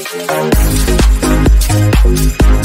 Thank you.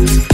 house.